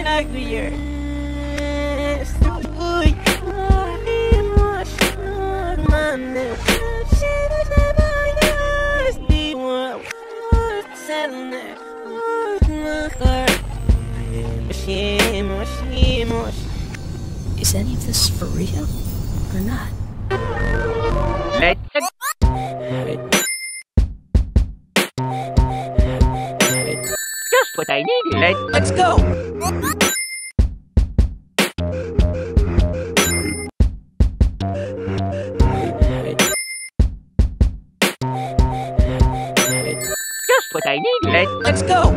uglier. Is any of this for real or not? Let's Just what I needed. Let's Let's go. Just what I needed. Let's go.